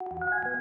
you